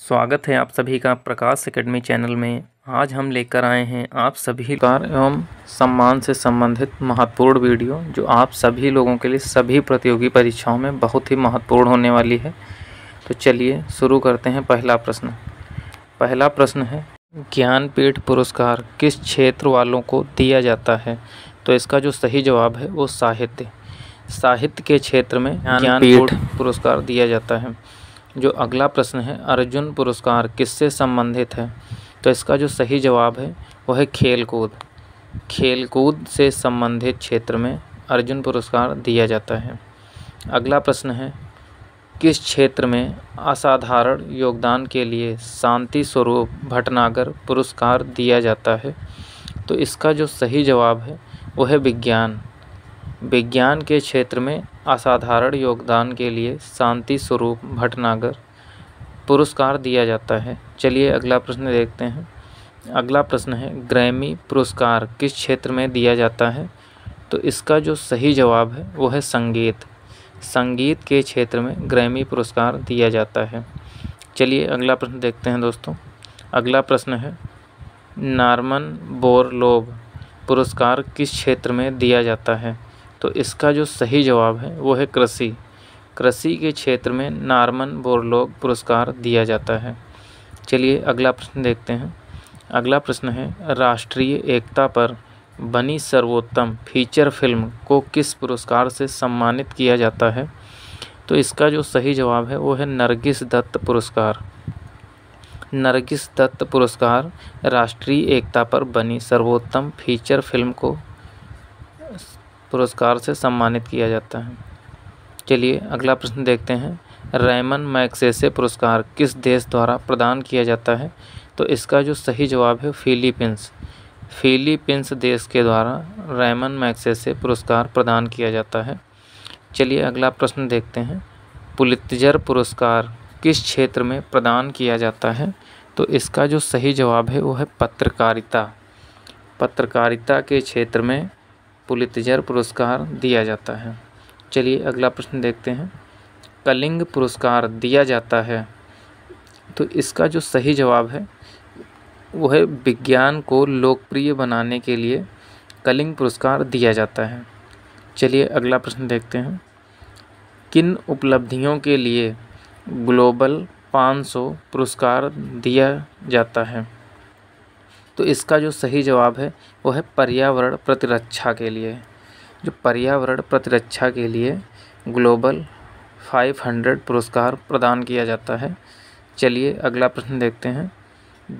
स्वागत है आप सभी का प्रकाश एकेडमी चैनल में। आज हम लेकर आए हैं आप सभी कार एवं सम्मान से संबंधित महत्वपूर्ण वीडियो जो आप सभी लोगों के लिए सभी प्रतियोगी परीक्षाओं में बहुत ही महत्वपूर्ण होने वाली है। तो चलिए शुरू करते हैं पहला प्रश्न। पहला प्रश्न है ज्ञानपीठ पुरस्कार किस क्षेत्र वालों को दिया जाता है? तो इसका जो सही जवाब है वो साहित्य। साहित्य के क्षेत्र में ज्ञानपीठ। पुरस्कार दिया जाता है। जो अगला प्रश्न है, अर्जुन पुरस्कार किससे संबंधित है? तो इसका जो सही जवाब है वह है खेल कूद खेल कूद से संबंधित क्षेत्र में अर्जुन पुरस्कार दिया जाता है। अगला प्रश्न है, किस क्षेत्र में असाधारण योगदान के लिए शांति स्वरूप भटनागर पुरस्कार दिया जाता है? तो इसका जो सही जवाब है वह है विज्ञान। विज्ञान के क्षेत्र में असाधारण योगदान के लिए शांति स्वरूप भटनागर पुरस्कार दिया जाता है। चलिए अगला प्रश्न देखते हैं। अगला प्रश्न है, ग्रैमी पुरस्कार किस क्षेत्र में दिया जाता है? तो इसका जो सही जवाब है, वो है संगीत। संगीत के क्षेत्र में ग्रैमी पुरस्कार दिया जाता है। चलिए अगला प्रश्न देखते हैं दोस्तों। अगला प्रश्न है, नार्मन बोरलोब पुरस्कार किस क्षेत्र में दिया जाता है? तो इसका जो सही जवाब है, वो है कृषि। कृषि के क्षेत्र में नार्मन बोरलोग पुरस्कार दिया जाता है। चलिए अगला प्रश्न देखते हैं। अगला प्रश्न है, राष्ट्रीय एकता पर बनी सर्वोत्तम फीचर फ़िल्म को किस पुरस्कार से सम्मानित किया जाता है? तो इसका जो सही जवाब है, वो है नरगिस दत्त पुरस्कार। नरगिस दत्त पुरस्कार राष्ट्रीय एकता पर बनी सर्वोत्तम फीचर फ़िल्म को पुरस्कार से सम्मानित किया जाता है। चलिए, अगला प्रश्न देखते हैं। रैमन मैक्सेसे पुरस्कार किस देश द्वारा प्रदान किया जाता है? तो इसका जो सही जवाब है, फिलीपींस। फिलीपींस देश के द्वारा रैमन मैक्सेसे पुरस्कार प्रदान किया जाता है। चलिए, अगला प्रश्न देखते हैं। पुलितजर पुरस्कार किस क्षेत्र में प्रदान किया जाता है? तो इसका जो सही जवाब है, वो है पत्रकारिता। पत्रकारिता के क्षेत्र में पुलितजर पुरस्कार दिया जाता है। चलिए अगला प्रश्न देखते हैं। कलिंग पुरस्कार दिया जाता है। तो इसका जो सही जवाब है, वो है विज्ञान को लोकप्रिय बनाने के लिए कलिंग पुरस्कार दिया जाता है। चलिए अगला प्रश्न देखते हैं। किन उपलब्धियों के लिए ग्लोबल 500 पुरस्कार दिया जाता है? तो इसका जो सही जवाब है, वो है पर्यावरण प्रतिरक्षा के लिए। जो पर्यावरण प्रतिरक्षा के लिए ग्लोबल 500 पुरस्कार प्रदान किया जाता है। चलिए अगला प्रश्न देखते हैं।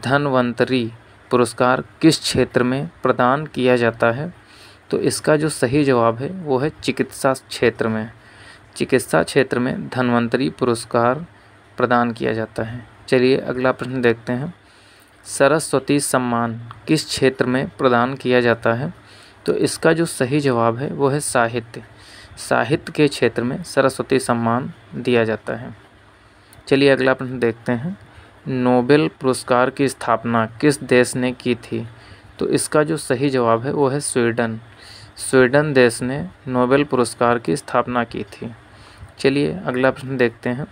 धनवंतरी पुरस्कार किस क्षेत्र में प्रदान किया जाता है? तो इसका जो सही जवाब है, वो है चिकित्सा क्षेत्र में। चिकित्सा क्षेत्र में धनवंतरी पुरस्कार प्रदान किया जाता है। चलिए अगला प्रश्न देखते हैं। सरस्वती सम्मान किस क्षेत्र में प्रदान किया जाता है? तो इसका जो सही जवाब है, वो है साहित्य। साहित्य के क्षेत्र में सरस्वती सम्मान दिया जाता है। चलिए अगला प्रश्न देखते हैं। नोबेल पुरस्कार की स्थापना किस देश ने की थी? तो इसका जो सही जवाब है, वो है स्वीडन। स्वीडन देश ने नोबेल पुरस्कार की स्थापना की थी। चलिए अगला प्रश्न देखते हैं।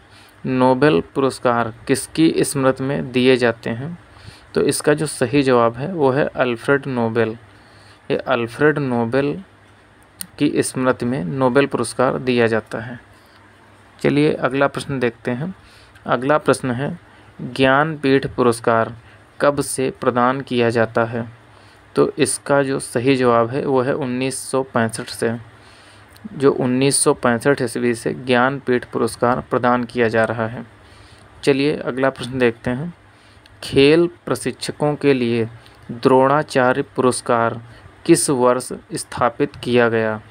नोबेल पुरस्कार किसकी स्मृति में दिए जाते हैं? तो इसका जो सही जवाब है, वो है अल्फ्रेड नोबेल। ये अल्फ्रेड नोबेल की स्मृति में नोबेल पुरस्कार दिया जाता है। चलिए अगला प्रश्न देखते हैं। अगला प्रश्न है, ज्ञानपीठ पुरस्कार कब से प्रदान किया जाता है? तो इसका जो सही जवाब है, वो है 1965 से जो 1965 ईस्वी से ज्ञानपीठ पुरस्कार प्रदान किया जा रहा है। चलिए अगला प्रश्न देखते हैं। खेल प्रशिक्षकों के लिए द्रोणाचार्य पुरस्कार किस वर्ष स्थापित किया गया?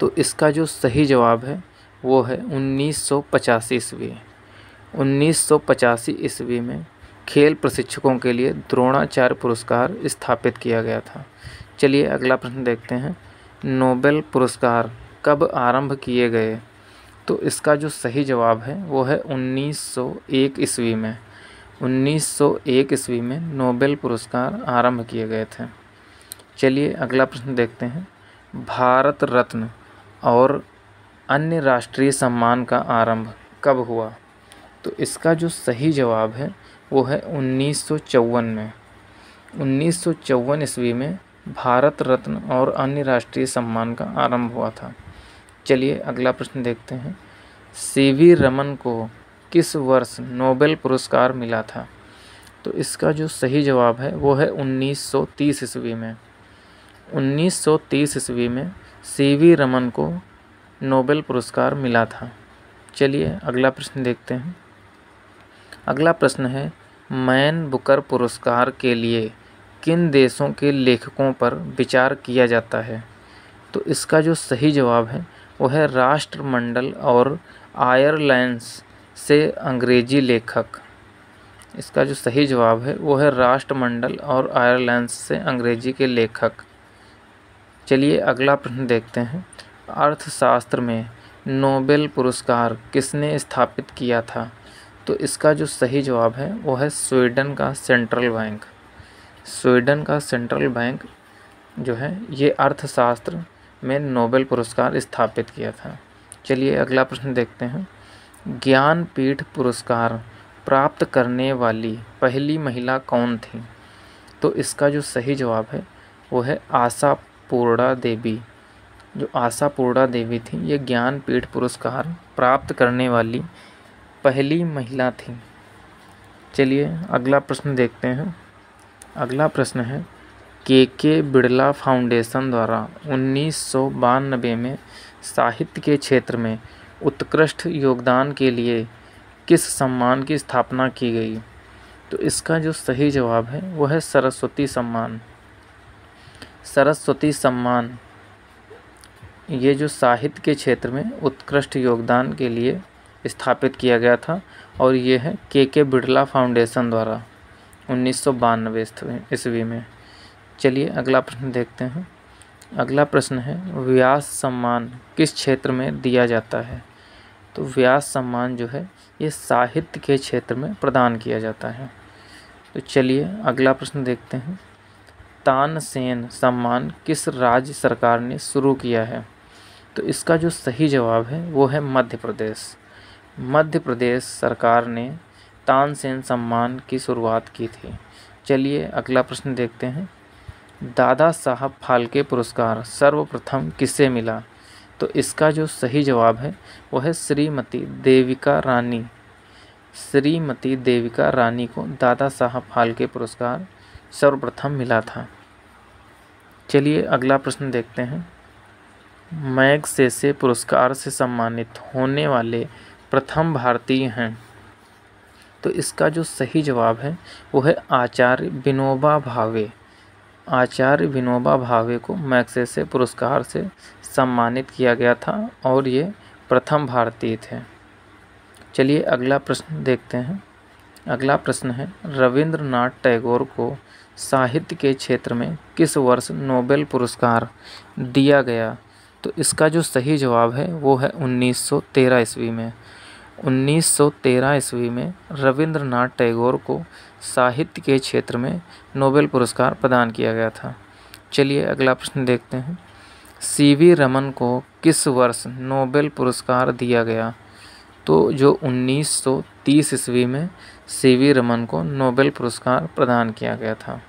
तो इसका जो सही जवाब है, वो है उन्नीस सौ पचासी ईस्वी। उन्नीस सौ पचासी ईस्वी में खेल प्रशिक्षकों के लिए द्रोणाचार्य पुरस्कार स्थापित किया गया था। चलिए अगला प्रश्न देखते हैं। नोबेल पुरस्कार कब आरंभ किए गए? तो इसका जो सही जवाब है, वो है 1901 ईस्वी में। 1901 ईस्वी में नोबेल पुरस्कार आरंभ किए गए थे। चलिए अगला प्रश्न देखते हैं। भारत रत्न और अन्य राष्ट्रीय सम्मान का आरंभ कब हुआ? तो इसका जो सही जवाब है, वो है उन्नीस सौ चौवन में। उन्नीस सौ चौवन ईस्वी में भारत रत्न और अन्य राष्ट्रीय सम्मान का आरंभ हुआ था। चलिए अगला प्रश्न देखते हैं। सी वी रमन को किस वर्ष नोबेल पुरस्कार मिला था। तो इसका जो सही जवाब है, वो है 1930 ईस्वी में। 1930 ईस्वी में सी वी रमन को नोबेल पुरस्कार मिला था। चलिए अगला प्रश्न देखते हैं। अगला प्रश्न है, मैन बुकर पुरस्कार के लिए किन देशों के लेखकों पर विचार किया जाता है? तो इसका जो सही जवाब है, वो है राष्ट्रमंडल और आयरलैंड्स। से अंग्रेज़ी लेखक। इसका जो सही जवाब है, वो है राष्ट्रमंडल और आयरलैंड से अंग्रेज़ी के लेखक। चलिए अगला प्रश्न देखते हैं। अर्थशास्त्र में नोबेल पुरस्कार किसने स्थापित किया था? तो इसका जो सही जवाब है, वो है स्वीडन का सेंट्रल बैंक। स्वीडन का सेंट्रल बैंक जो है, ये अर्थशास्त्र में नोबेल पुरस्कार स्थापित किया था। चलिए अगला प्रश्न देखते हैं। ज्ञानपीठ पुरस्कार प्राप्त करने वाली पहली महिला कौन थी? तो इसका जो सही जवाब है, वो है आशा पूर्णा देवी। जो आशा पूर्णा देवी थी, ये ज्ञानपीठ पुरस्कार प्राप्त करने वाली पहली महिला थी। चलिए, अगला प्रश्न देखते हैं। अगला प्रश्न है के के बिड़ला फाउंडेशन द्वारा उन्नीस सौ बानबे में साहित्य के क्षेत्र में उत्कृष्ट योगदान के लिए किस सम्मान की स्थापना की गई? तो इसका जो सही जवाब है वो है सरस्वती सम्मान। सरस्वती सम्मान, ये जो साहित्य के क्षेत्र में उत्कृष्ट योगदान के लिए स्थापित किया गया था, और ये है के के बिड़ला फाउंडेशन द्वारा उन्नीस सौ बानवे ईस्वी में। चलिए अगला प्रश्न देखते हैं। अगला प्रश्न है, व्यास सम्मान किस क्षेत्र में दिया जाता है? तो व्यास सम्मान जो है, ये साहित्य के क्षेत्र में प्रदान किया जाता है। तो चलिए अगला प्रश्न देखते हैं। तानसेन सम्मान किस राज्य सरकार ने शुरू किया है? तो इसका जो सही जवाब है, वो है मध्य प्रदेश। मध्य प्रदेश सरकार ने तानसेन सम्मान की शुरुआत की थी। चलिए अगला प्रश्न देखते हैं। दादा साहब फाल्के पुरस्कार सर्वप्रथम किसे मिला? तो इसका जो सही जवाब है वह है श्रीमती देविका रानी। श्रीमती देविका रानी को दादा साहब फाल्के पुरस्कार सर्वप्रथम मिला था। चलिए अगला प्रश्न देखते हैं। मैग से पुरस्कार से सम्मानित होने वाले प्रथम भारतीय हैं। तो इसका जो सही जवाब है, वो है आचार्य विनोबा भावे। आचार्य विनोबा भावे को मैक्सेसे पुरस्कार से सम्मानित किया गया था और ये प्रथम भारतीय थे। चलिए अगला प्रश्न देखते हैं। अगला प्रश्न है, रविंद्रनाथ टैगोर को साहित्य के क्षेत्र में किस वर्ष नोबेल पुरस्कार दिया गया? तो इसका जो सही जवाब है, वो है 1913 ईस्वी में। 1913 ईस्वी में रविंद्रनाथ टैगोर को साहित्य के क्षेत्र में नोबेल पुरस्कार प्रदान किया गया था। चलिए अगला प्रश्न देखते हैं। सी वी रमन को किस वर्ष नोबेल पुरस्कार दिया गया? तो जो 1930 ईस्वी में सी वी रमन को नोबेल पुरस्कार प्रदान किया गया था।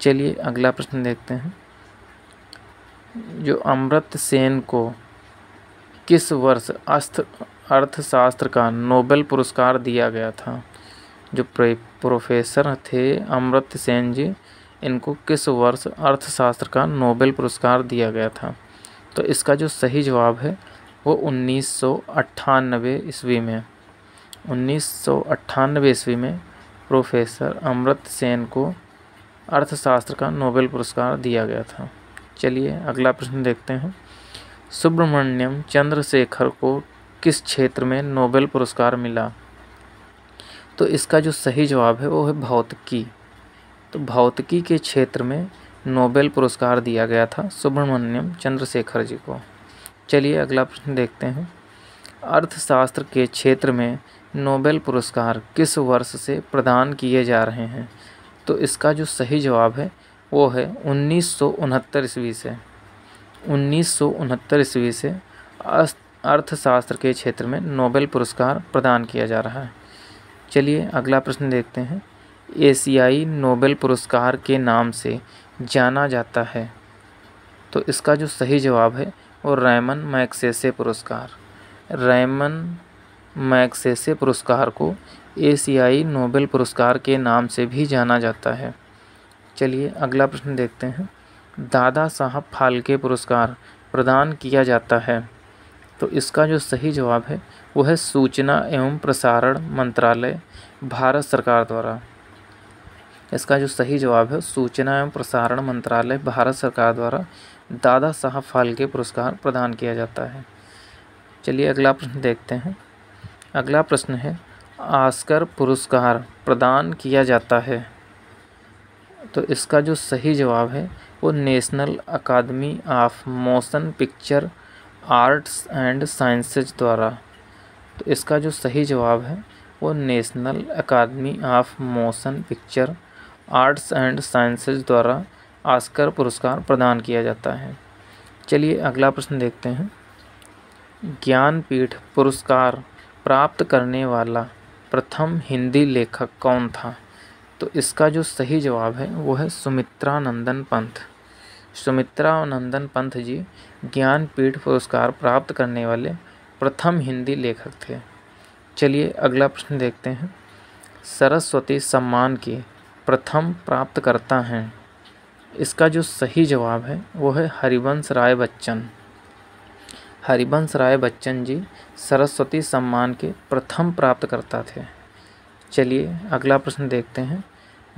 चलिए अगला प्रश्न देखते हैं। जो अमृत सेन को किस वर्ष अस्थ अर्थशास्त्र का नोबेल पुरस्कार दिया गया था, जो प्रोफेसर थे अमृत सेन जी। इनको किस वर्ष अर्थशास्त्र का नोबेल पुरस्कार दिया गया था? तो इसका जो सही जवाब है, वो उन्नीस सौ अट्ठानबे ईस्वी में उन्नीस सौ अट्ठानबे ईस्वी में प्रोफेसर अमृत सेन को अर्थशास्त्र का नोबेल पुरस्कार दिया गया था। चलिए अगला प्रश्न देखते हैं। सुब्रमण्यम चंद्रशेखर को किस क्षेत्र में नोबेल पुरस्कार मिला? तो इसका जो सही जवाब है, वो है भौतिकी। तो भौतिकी के क्षेत्र में नोबेल पुरस्कार दिया गया था सुब्रमण्यम चंद्रशेखर जी को। चलिए अगला प्रश्न देखते हैं। अर्थशास्त्र के क्षेत्र में नोबेल पुरस्कार किस वर्ष से प्रदान किए जा रहे हैं? तो इसका जो सही जवाब है, वो है उन्नीस सौ ईस्वी से। उन्नीस सौ ईस्वी से अर्थशास्त्र के क्षेत्र में नोबेल पुरस्कार प्रदान किया जा रहा है। चलिए अगला प्रश्न देखते हैं। एशियाई नोबेल पुरस्कार के नाम से जाना जाता है। तो इसका जो सही जवाब है, वो रैमन मैक्सेसे पुरस्कार। रैमन मैक्सेसे पुरस्कार को एशियाई नोबेल पुरस्कार के नाम से भी जाना जाता है। चलिए अगला प्रश्न देखते हैं। दादा साहब फाल्के पुरस्कार प्रदान किया जाता है। तो इसका जो सही जवाब है, वो है सूचना एवं प्रसारण मंत्रालय, भारत सरकार द्वारा। इसका जो सही जवाब है, सूचना एवं प्रसारण मंत्रालय, भारत सरकार द्वारा दादा साहब फाल्के पुरस्कार प्रदान किया जाता है। चलिए अगला प्रश्न देखते हैं। अगला प्रश्न है आस्कर पुरस्कार प्रदान किया जाता है। तो इसका जो सही जवाब है, वो national academy of motion picture arts and sciences द्वारा। तो इसका जो सही जवाब है, वो national academy of motion picture arts and sciences द्वारा आस्कर पुरस्कार प्रदान किया जाता है। चलिए अगला प्रश्न देखते हैं। ज्ञानपीठ पुरस्कार प्राप्त करने वाला प्रथम हिंदी लेखक कौन था? तो इसका जो सही जवाब है, वो है सुमित्रा नंदन पंथ सुमित्रा नंदन पंथ जी ज्ञानपीठ पुरस्कार प्राप्त करने वाले प्रथम हिंदी लेखक थे। चलिए अगला प्रश्न देखते हैं। सरस्वती सम्मान के प्रथम प्राप्तकर्ता हैं। इसका जो सही जवाब है, वो है हरिवंश राय बच्चन। हरिवंश राय बच्चन जी सरस्वती सम्मान के प्रथम प्राप्तकर्ता थे। चलिए अगला प्रश्न देखते हैं।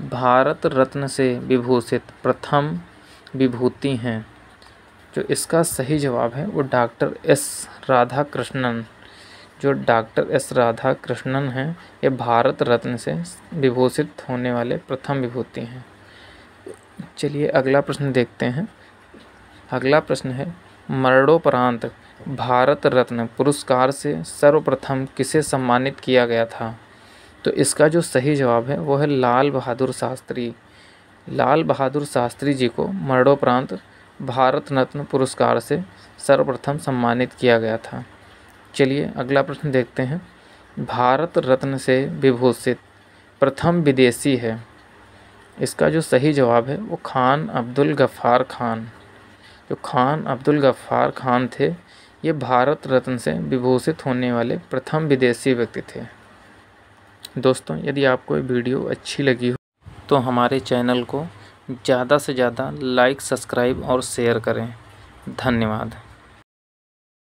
भारत रत्न से विभूषित प्रथम विभूति हैं। जो इसका सही जवाब है, वो डॉक्टर एस राधा कृष्णन जो डॉक्टर एस राधा कृष्णन हैं, ये भारत रत्न से विभूषित होने वाले प्रथम विभूति हैं। चलिए अगला प्रश्न देखते हैं। अगला प्रश्न है, मरणोपरांत भारत रत्न पुरस्कार से सर्वप्रथम किसे सम्मानित किया गया था? तो इसका जो सही जवाब है, वो है लाल बहादुर शास्त्री। लाल बहादुर शास्त्री जी को मरणोपरांत भारत रत्न पुरस्कार से सर्वप्रथम सम्मानित किया गया था। चलिए अगला प्रश्न देखते हैं। भारत रत्न से विभूषित प्रथम विदेशी है। इसका जो सही जवाब है वो खान अब्दुल गफ़ार खान। जो खान अब्दुल गफ़ार खान थे, ये भारत रत्न से विभूषित होने वाले प्रथम विदेशी व्यक्ति थे। दोस्तों, यदि आपको ये वीडियो अच्छी लगी हो तो हमारे चैनल को ज़्यादा से ज़्यादा लाइक सब्सक्राइब और शेयर करें। धन्यवाद।